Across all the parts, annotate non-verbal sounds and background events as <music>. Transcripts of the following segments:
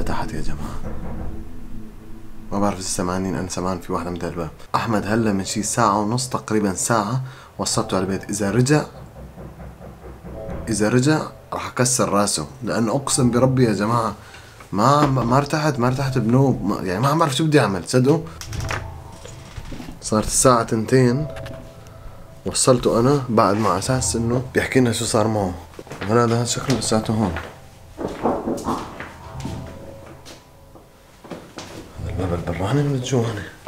لتحت يا جماعة. ما بعرف إذا سمعانين أنا سمعان في واحدة من الباب أحمد هلا من شي ساعة ونص تقريبا ساعة وصلته على البيت. إذا رجع إذا رجع راح أكسر راسه لأنه أقسم بربي يا جماعة ما ما ارتحت ما ارتحت بنوب. ما يعني ما عم بعرف شو بدي أعمل تصدقوا؟ صارت الساعة تنتين وصلته أنا بعد ما أساس إنه بيحكي لنا شو صار معه. هذا شكله لساته هون. هذا الباب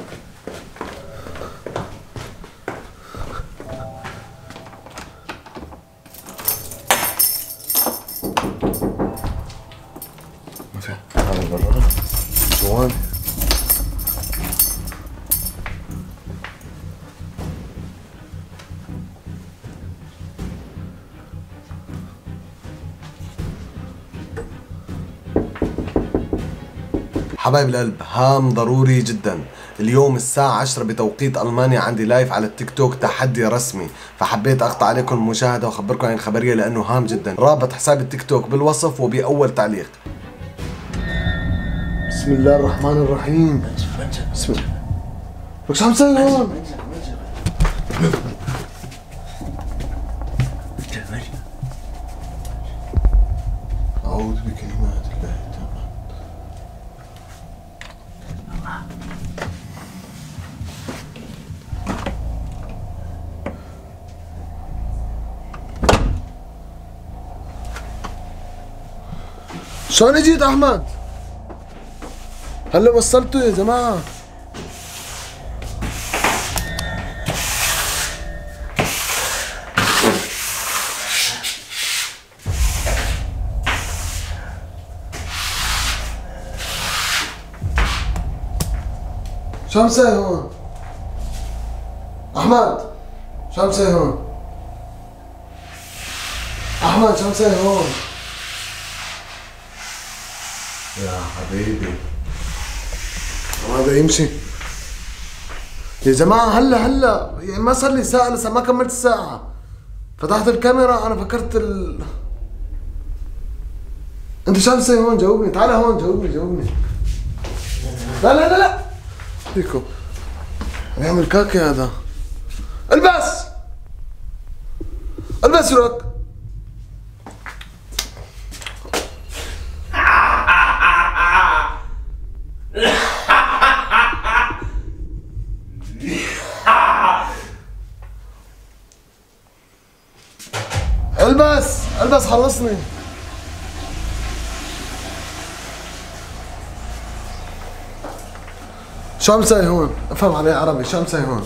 حبايب القلب هام ضروري جدا. اليوم الساعة 10 بتوقيت ألمانيا عندي لايف على التيك توك تحدي رسمي. فحبيت أقطع عليكم المشاهدة وأخبركم عن الخبرية لأنه هام جدا. رابط حساب التيك توك بالوصف وبأول تعليق. بسم الله الرحمن الرحيم. بسم الله. لك شو عم تسوي هون؟ أعوذ بكلمات الله التامات شلون جيت احمد؟ هلا وصلته يا جماعة تسوي هون؟ احمد تسوي هون؟ احمد تسوي هون؟ يا حبيبي. هذا يمشي؟ يا جماعة هلا هلا. يعني ما صار لي ساعة لسه ما كملت الساعة فتحت الكاميرا أنا فكرت ال أنت شو عم تسوي هون؟ جاوبني. تعال هون جاوبني جاوبني. لا لا لا لا. فيكو. عم يعمل كاكي هذا. البس البس لك البس خلصني شو عم تسوي هون؟ افهم علي عربي شو عم تسوي هون؟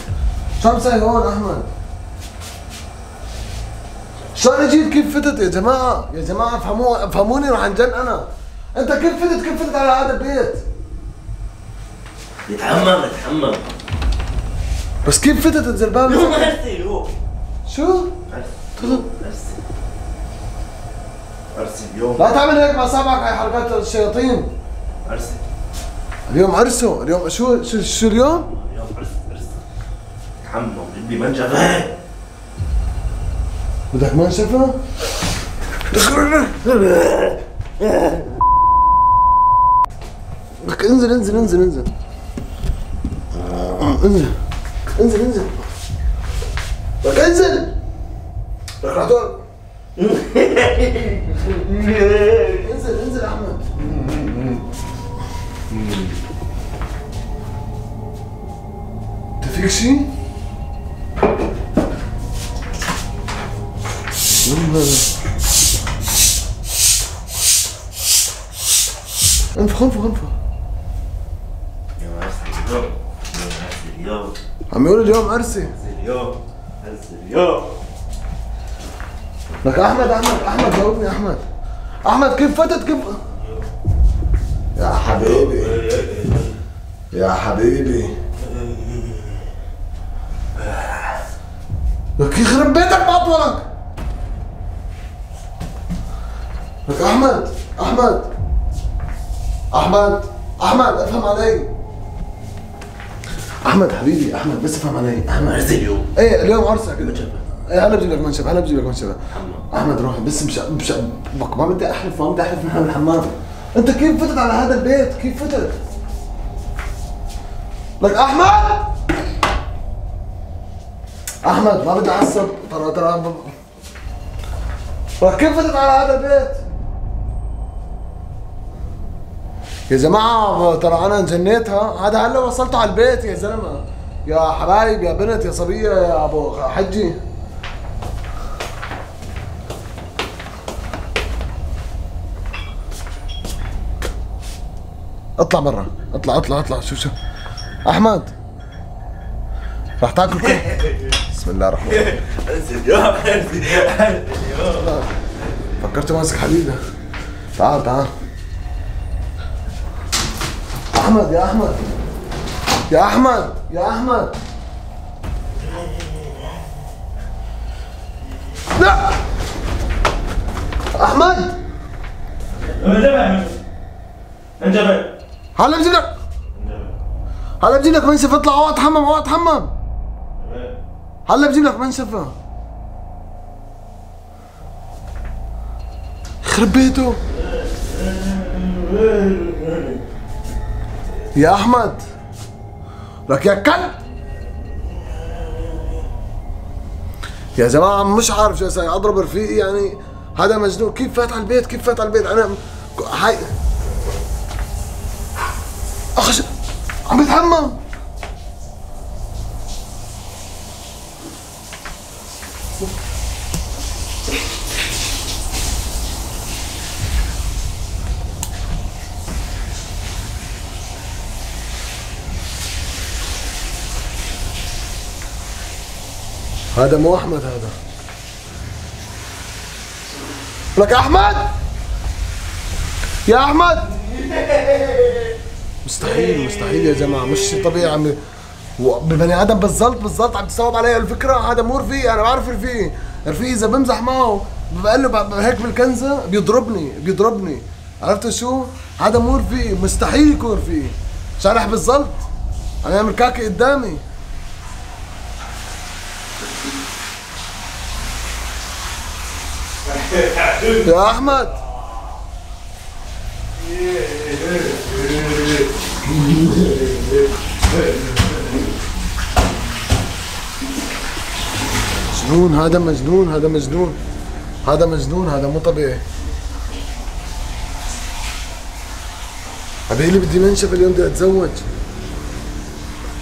شو عم تسوي هون أحمد؟ شلون جيت كيف فتت يا جماعة؟ يا جماعة افهموا افهموني رح انجن أنا أنت كيف فتت كيف فتت على هذا البيت؟ يتحمم يتحمم بس كيف فتت انزل الباب؟ اليوم عرسي اليوم شو؟ عرسي عرسي اليوم لا تعمل هيك مع صابعك هاي حركات الشياطين. عرسي. اليوم عرسه اليوم شو شو شو اليوم؟ اليوم عرسي عرسي يتحمم بدي منجفة بدك منشفة؟ لك انزل انزل انزل انزل. انزل انزل انزل. لك انزل. لك راح تقول انزل انزل يا احمد انت فيك شيء؟ انفخ. انفخ انفخ اليوم عرسي اليوم عم عرسي اليوم عرسي اليوم. لك أحمد أحمد أحمد جاوبني أحمد. أحمد كيف فتت كيف؟ يا حبيبي. يا حبيبي. لك يخرب بيتك بأطولك؟ لك أحمد أحمد. أحمد أحمد افهم علي. أحمد حبيبي أحمد بس افهم علي. أحمد عرسي اليوم. إيه اليوم عرسك منشفة إيه هلا بجيب لك منشف هلا بجيب لك منشف تحمم أحمد روح بس مش مش ما بدي احلف ما بدي احلف نحن بالحمام أنت كيف فتت على هذا البيت؟ كيف فتت؟ لك أحمد! أحمد ما بدي أعصب. ترى ترى لك كيف فتت على هذا البيت؟ يا جماعة ترى أنا انجنيتها. هذا هلا وصلت على البيت يا زلمة. يا حبايب يا بنت يا صبية يا أبو حجي. اطلع برا. اطلع اطلع اطلع. شوف شوف. أحمد. راح تاكل كل بسم الله الرحمن الرحيم. فكرت ماسك حديده تعال تعال. أحمد يا أحمد. يا أحمد يا أحمد. لا! أحمد. انجبه انجبه هلا بجيب لك هلا بجيب لك منشف اطلع أوعى اتحمم أوعى اتحمم هلا بجيب لك منشفة يخرب بيته. يا أحمد لك يا كلب. يا جماعة مش عارف شو أسوي أضرب رفيقي يعني. هذا مجنون. كيف فات على البيت؟ كيف فات على البيت؟ أنا هاي اخش عم بتحمم هذا مو أحمد هذا. لك أحمد؟ يا أحمد. <laughs> مستحيل مستحيل يا جماعة مش طبيعي. عم ببني آدم بالضبط بالضبط عم تستوعب علي الفكرة هذا مو رفيقي أنا بعرف رفيقي رفيقي إذا بمزح معه بقول له هيك بالكنزة بيضربني بيضربني. عرفت شو؟ هذا مو رفيقي مستحيل يكون رفيقي شارح بالضبط عم يعمل كاكي قدامي. <laughs> يا أحمد. <laughs> مجنون هذا مجنون هذا مجنون. هذا مجنون هذا مو طبيعي. حبيبي بدي منشف اليوم بدي أتزوج.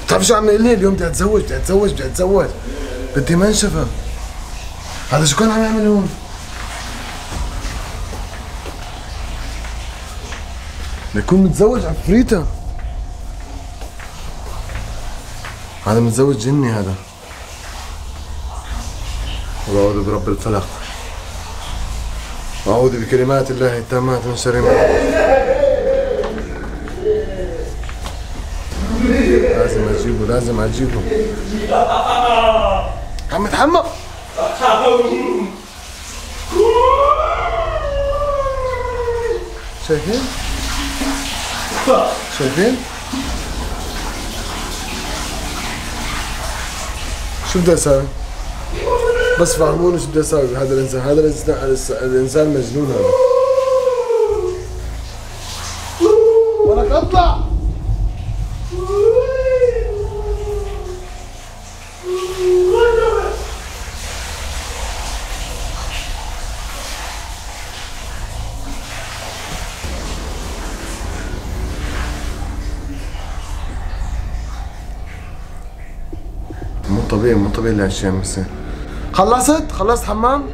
بتعرف شو عم يقول لي؟ اليوم بدي أتزوج بدي أتزوج بدي أتزوج. بدي منشفه هذا شو كان عم يعمل هون يكون متزوج عفريتة هذا متزوج جني هذا. وأعوذ برب الفلق. وأعوذ بكلمات الله التامات من شر ما. لازم أجيبه لازم أجيبه. عم يتحمق شايفين؟ شايفين؟ شو بدي أسوي؟ بس فهموني شو بدي أسوي بهذا الإنسان، هذا الانسان الإنسان مجنون هذا. طبيعي مو طبيعي بتصير خلصت؟ خلصت حمام؟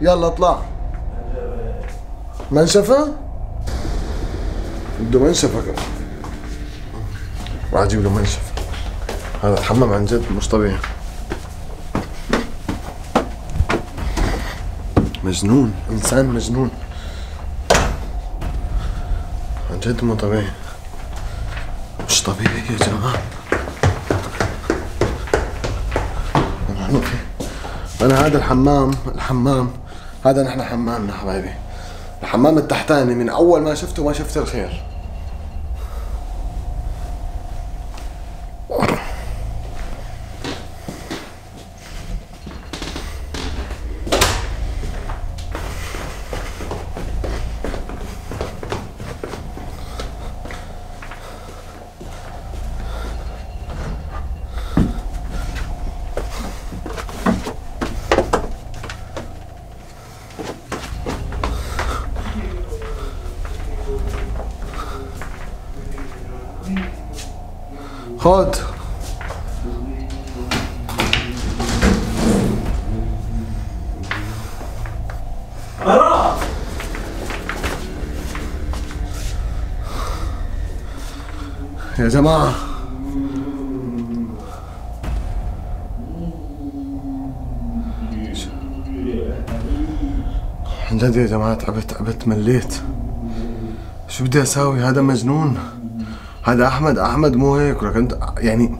يلا اطلع. منشفة؟ بده منشفة كمان. راح أجيب له منشفة. هذا الحمام عن جد مش طبيعي. مجنون إنسان مجنون. عن جد مو طبيعي. مش طبيعي يا جماعة نحن في أنا هذا الحمام الحمام هذا نحن حمامنا حبايبي. الحمام التحتاني من أول ما شفته ما شفت الخير. خد. يا جماعة. عن جد يا جماعة تعبت تعبت مليت. شو بدي أساوي؟ هذا مجنون. هذا أحمد أحمد مو هيك ولك أنت يعني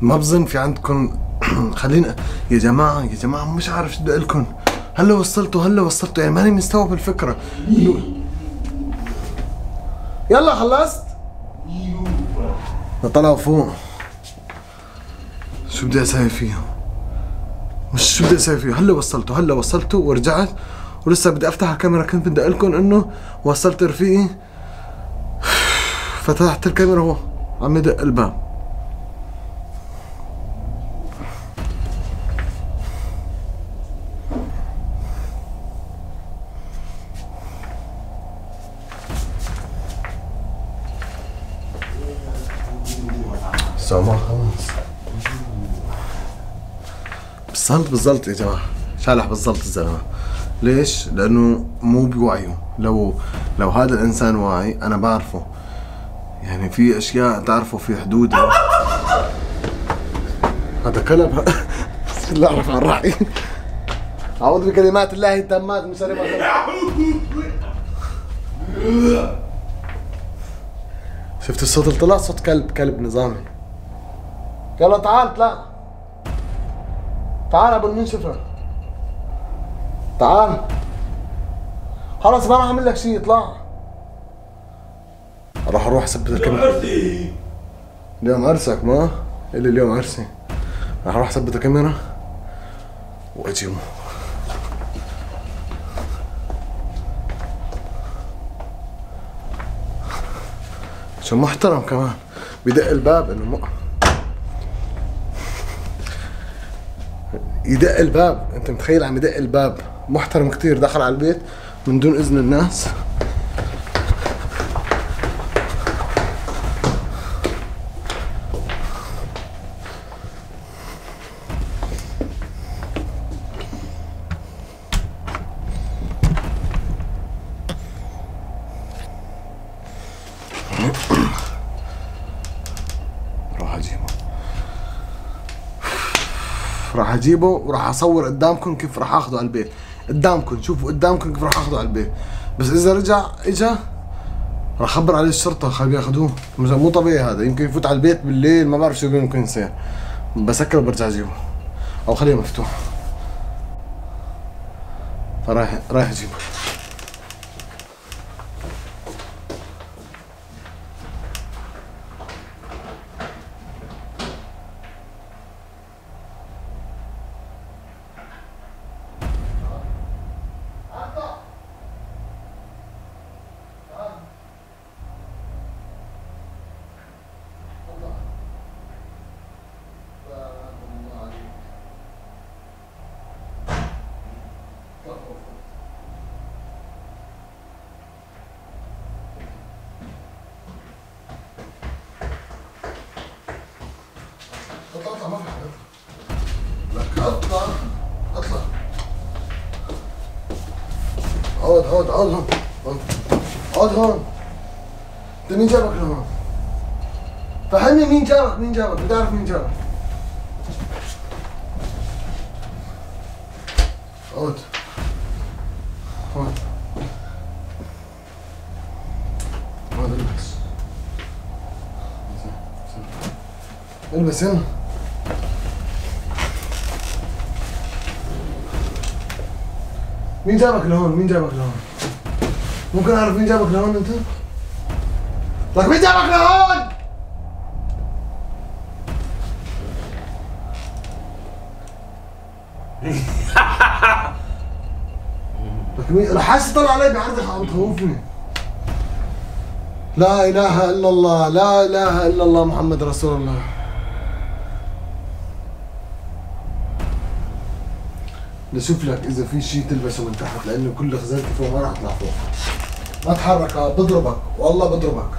ما بظن في عندكم. <clears throat> خلينا يا جماعة يا جماعة مش عارف شو بدي أقول لكم. هلا وصلتوا هلا وصلتوا يعني ماني مستوعب الفكرة. يلا خلصت؟ طلعوا فوق. شو بدي أسوي فيهم؟ مش شو بدي أسوي فيه هلا وصلته هلا وصلته ورجعت. ولسه بدي أفتح الكاميرا كنت بدي أقول لكم إنه وصلت رفيقي. فتحت الكاميرا هو عم يدق الباب. سامع خلاص بالزلط بالزلط يا جماعة. شالح بالزلط الزلمة. ليش؟ لأنه مو بوعيه. لو لو هذا الإنسان واعي أنا بعرفه. يعني في أشياء تعرفه في حدود. هذا كلب. بسم الله الرحمن الرحيم. أعوذ بكلمات الله التامات من شر شفت الصوت؟ اللي طلع صوت كلب كلب نظامي. يلا تعال اطلع تعال أبو المنشفة. تعال. خلص ما راح أعمل لك شيء اطلع. راح أروح اثبت الكاميرا عرسي. اليوم عرسك ما؟ اللي اليوم عرسي؟ راح أروح أثبت الكاميرا واجيبه شو محترم كمان. بدق الباب إنه مو يدق الباب. أنت متخيل عم يدق الباب؟ محترم كتير. دخل على البيت من دون إذن الناس. راح أجيبه. راح أجيبه وراح أصور قدامكم كيف راح أخذه على البيت. قدامكم شوفوا قدامكم كيف راح أخذه على البيت. بس إذا رجع إجا راح أخبر عليه الشرطة خليه ياخذوه. مو طبيعي هذا يمكن يفوت على البيت بالليل ما بعرف شو ممكن يصير بسكر وبرجع أجيبه. أو خليه مفتوح. فرايح رايح أجيبه. اقعد اقعد اقعد هون اقعد. هون انت مين جابك لهون؟ فهمني مين جابك مين جابك بدي اعرف مين جابك اقعد اقعد البس البس يلا مين جابك لهون؟ مين جابك لهون؟ ممكن أعرف مين جابك لهون أنت؟ لك مين جابك لهون؟ <laughs> لك مين حاسس طلع علي بعرضك عم تخوفني لا إله إلا الله لا إله إلا الله محمد رسول الله لشوف لك إذا في شيء تلبسه من تحت لأنه كل خزانتي فوق ما رح اطلع فوق. ما تحرك بضربك. والله بضربك.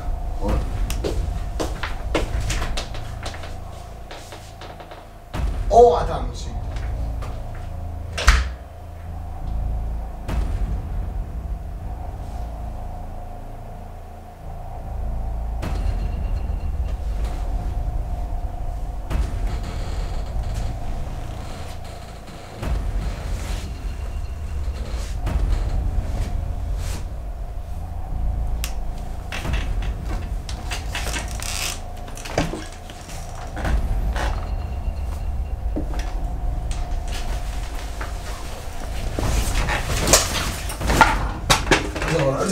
أوعى تعمل.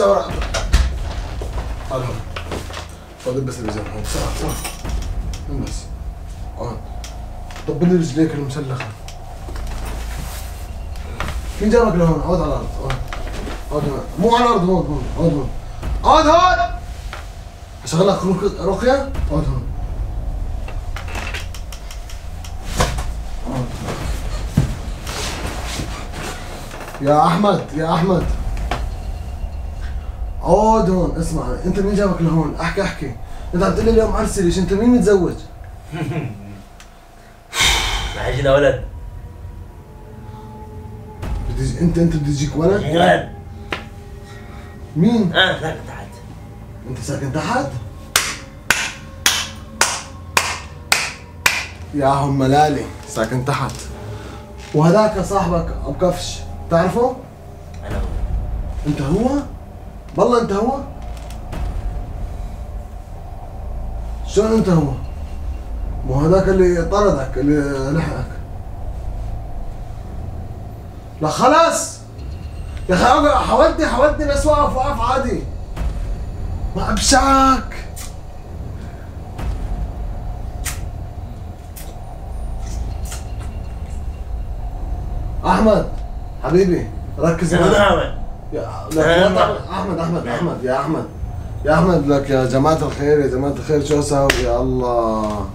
ارجع ورا تعال هون خذ بس الرجال هون بسرعة هون بس. هون طب لي رجليك المسلخة. مين جابك لهون؟ اقعد على الأرض. اقعد اقعد هون. مو على الأرض هون هون اقعد هون. اقعد هون! أشغل لك رق- رقية؟ اقعد هون. يا أحمد يا أحمد. اقعد هون اسمع انت مين جابك لهون؟ احكي احكي. انت عم تقول لي اليوم عرسي ليش انت مين متزوج؟ <laughs> رح يجينا ولد. بدي انت انت بده يجيك ولد ولد. مين؟ آه ساكن تحت. انت ساكن تحت؟ يا هم ملالي ساكن تحت. وهذاك صاحبك أبو كفش تعرفه؟ أنا هو. انت هو؟ والله انت هو؟ شلون انت هو؟ مو هذاك اللي طردك اللي لحقك. لا خلاص! يا أخي حاولتني حاولتني بس وقف وقف عادي. ما ابشعك أحمد حبيبي ركز معي. يا طب- أحمد أحمد أحمد يا أحمد. يا أحمد لك يا جماعة الخير يا جماعة الخير. شو أسوي يا الله.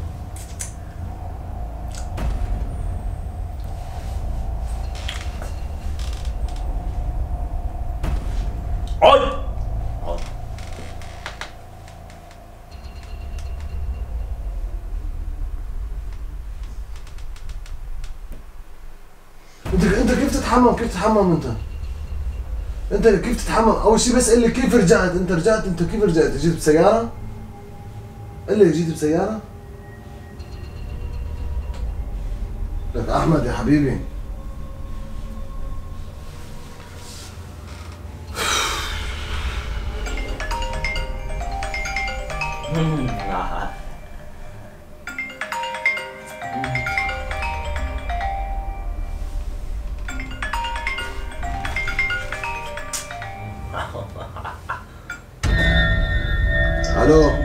انت انت كيف تتحمم؟ كيف تتحمم انت؟ انت كيف تتحمم أول شيء بس قل لي كيف رجعت؟ انت رجعت انت كيف رجعت؟ جيت بسياره قل لي جيت بسيارة؟ لك أحمد يا حبيبي. <laughs> Aló.